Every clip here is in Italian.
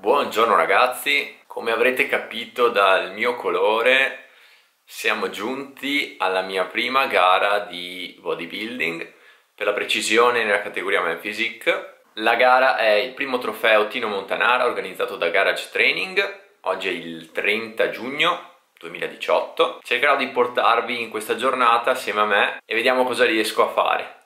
Buongiorno ragazzi, come avrete capito dal mio colore siamo giunti alla mia prima gara di bodybuilding, per la precisione nella categoria Man Physique. La gara è il primo trofeo Tino Montanara organizzato da Garage Training, oggi è il 30 giugno 2018. Cercherò di portarvi in questa giornata assieme a me e vediamo cosa riesco a fare.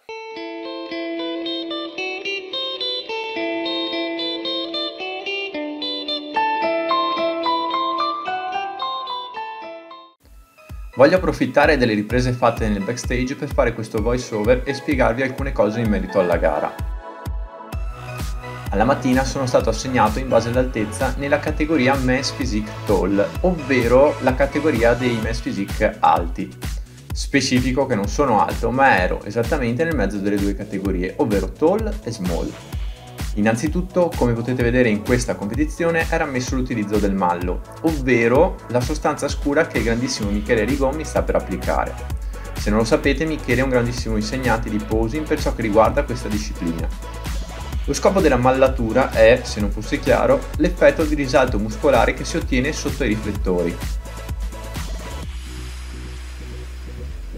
Voglio approfittare delle riprese fatte nel backstage per fare questo voice over e spiegarvi alcune cose in merito alla gara. Alla mattina sono stato assegnato in base all'altezza nella categoria Men's Physique Tall, ovvero la categoria dei Men's Physique alti. Specifico che non sono alto, ma ero esattamente nel mezzo delle due categorie, ovvero Tall e Small. Innanzitutto, come potete vedere in questa competizione, era ammesso l'utilizzo del mallo, ovvero la sostanza scura che il grandissimo Michele Rigon mi sta per applicare. Se non lo sapete, Michele è un grandissimo insegnante di posing per ciò che riguarda questa disciplina. Lo scopo della mallatura è, se non fosse chiaro, l'effetto di risalto muscolare che si ottiene sotto i riflettori,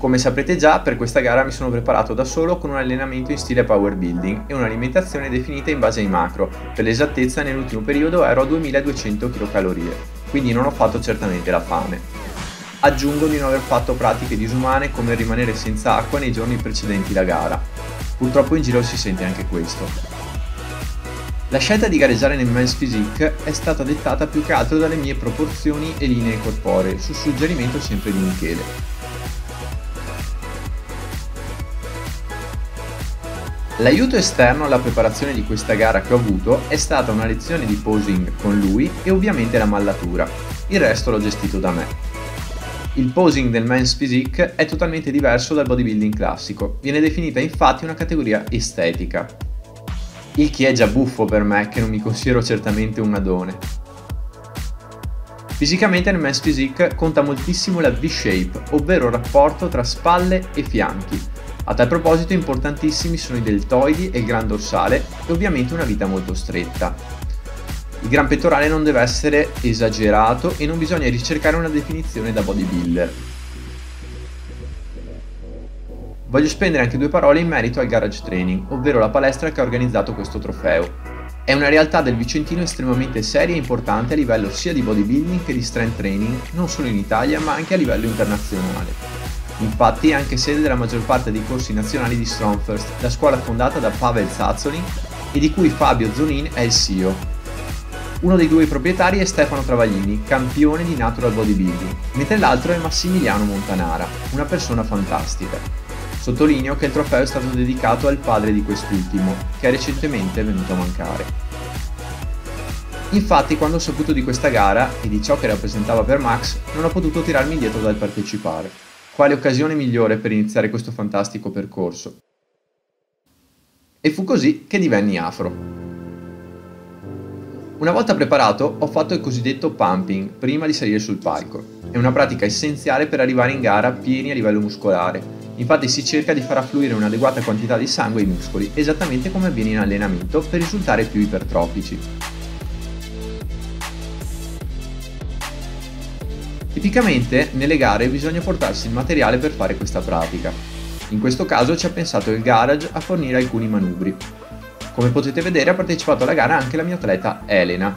Come saprete già, per questa gara mi sono preparato da solo con un allenamento in stile power building e un'alimentazione definita in base ai macro. Per l'esattezza nell'ultimo periodo ero a 2200 kcal, quindi non ho fatto certamente la fame. Aggiungo di non aver fatto pratiche disumane come rimanere senza acqua nei giorni precedenti la gara. Purtroppo in giro si sente anche questo. La scelta di gareggiare nel Men's Physique è stata dettata più che altro dalle mie proporzioni e linee corporee, su suggerimento sempre di Michele. L'aiuto esterno alla preparazione di questa gara che ho avuto è stata una lezione di posing con lui e ovviamente la mallatura, il resto l'ho gestito da me. Il posing del men's physique è totalmente diverso dal bodybuilding classico, viene definita infatti una categoria estetica. Il che è già buffo per me che non mi considero certamente un adone. Fisicamente nel men's physique conta moltissimo la V-shape, ovvero il rapporto tra spalle e fianchi, a tal proposito importantissimi sono i deltoidi e il gran dorsale e ovviamente una vita molto stretta. Il gran pettorale non deve essere esagerato e non bisogna ricercare una definizione da bodybuilder. Voglio spendere anche due parole in merito al Garage Training, ovvero la palestra che ha organizzato questo trofeo. È una realtà del Vicentino estremamente seria e importante a livello sia di bodybuilding che di strength training, non solo in Italia ma anche a livello internazionale. Infatti è anche sede della maggior parte dei corsi nazionali di Strongfirst, la scuola fondata da Pavel Zazzolin e di cui Fabio Zonin è il CEO. Uno dei due proprietari è Stefano Travaglini, campione di natural bodybuilding, mentre l'altro è Massimiliano Montanara, una persona fantastica. Sottolineo che il trofeo è stato dedicato al padre di quest'ultimo, che è recentemente venuto a mancare. Infatti quando ho saputo di questa gara e di ciò che rappresentava per Max, non ho potuto tirarmi indietro dal partecipare. Quale occasione migliore per iniziare questo fantastico percorso? E fu così che divenni afro. Una volta preparato ho fatto il cosiddetto pumping prima di salire sul palco. È una pratica essenziale per arrivare in gara pieni a livello muscolare. Infatti si cerca di far affluire un'adeguata quantità di sangue ai muscoli, esattamente come avviene in allenamento, per risultare più ipertrofici. Tipicamente nelle gare bisogna portarsi il materiale per fare questa pratica. In questo caso ci ha pensato il garage a fornire alcuni manubri. Come potete vedere ha partecipato alla gara anche la mia atleta Elena.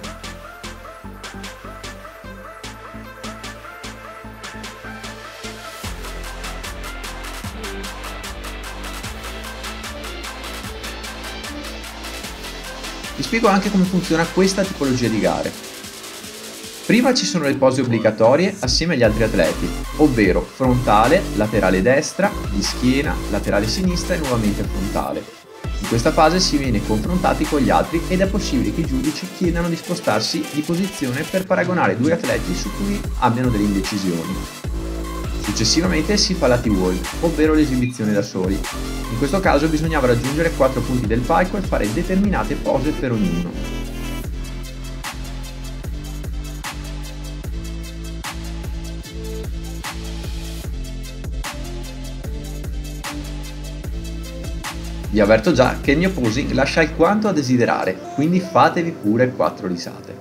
Vi spiego anche come funziona questa tipologia di gare. Prima ci sono le pose obbligatorie assieme agli altri atleti, ovvero frontale, laterale destra, di schiena, laterale sinistra e nuovamente frontale. In questa fase si viene confrontati con gli altri ed è possibile che i giudici chiedano di spostarsi di posizione per paragonare due atleti su cui abbiano delle indecisioni. Successivamente si fa la T-Wall, ovvero l'esibizione da soli. In questo caso bisognava raggiungere 4 punti del palco e fare determinate pose per ognuno. Vi avverto già che il mio posing lascia alquanto a desiderare, quindi fatevi pure quattro risate.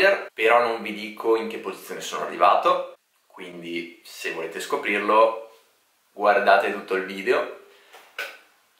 Spoiler, però non vi dico in che posizione sono arrivato, quindi se volete scoprirlo guardate tutto il video.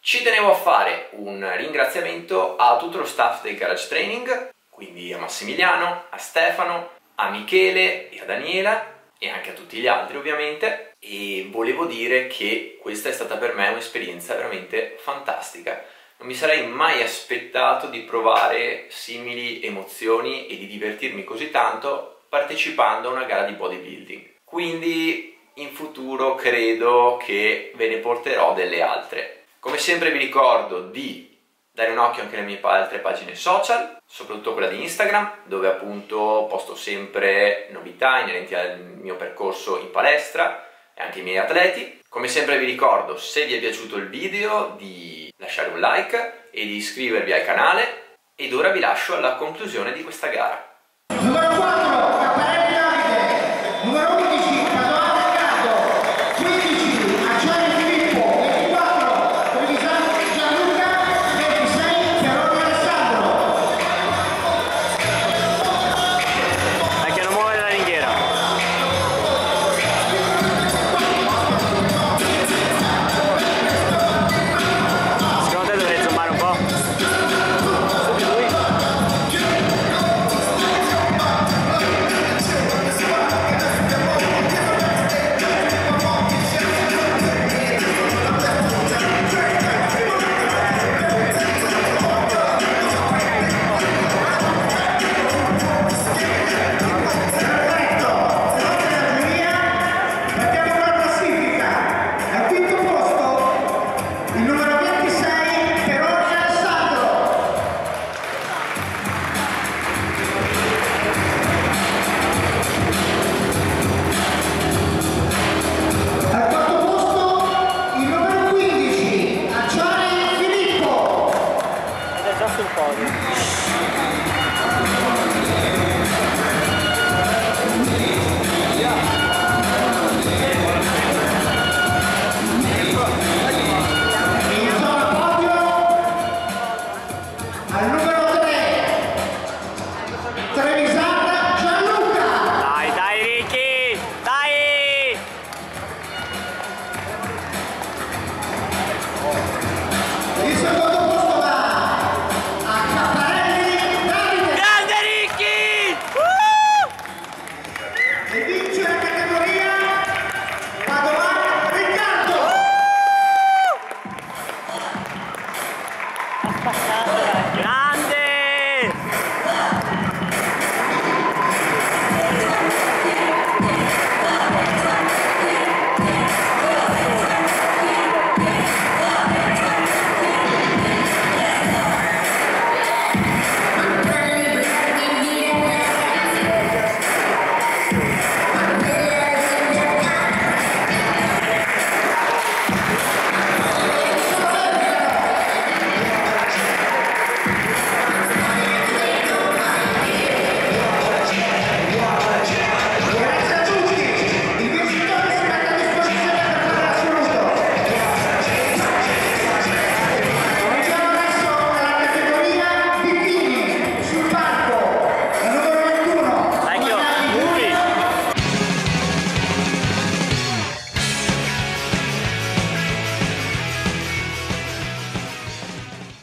Ci tenevo a fare un ringraziamento a tutto lo staff del Garage Training, quindi a Massimiliano, a Stefano, a Michele e a Daniela e anche a tutti gli altri ovviamente e volevo dire che questa è stata per me un'esperienza veramente fantastica. Non mi sarei mai aspettato di provare simili emozioni e di divertirmi così tanto partecipando a una gara di bodybuilding. Quindi in futuro credo che ve ne porterò delle altre. Come sempre vi ricordo di dare un occhio anche alle mie altre pagine social, soprattutto quella di Instagram, dove appunto posto sempre novità inerenti al mio percorso in palestra e anche i miei atleti. Come sempre vi ricordo, se vi è piaciuto il video, di lasciare un like e di iscrivervi al canale ed ora vi lascio alla conclusione di questa gara. Numero 4!